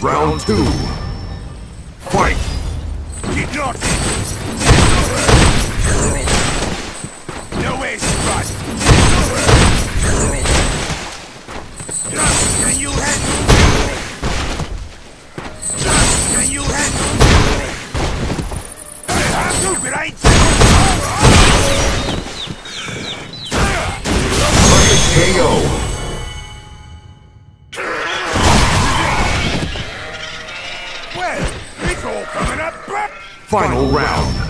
Round two. Fight! Get lost! No way! Can you handle Can you handle I have to, right? KO. Well, it's all coming up, but... Final round.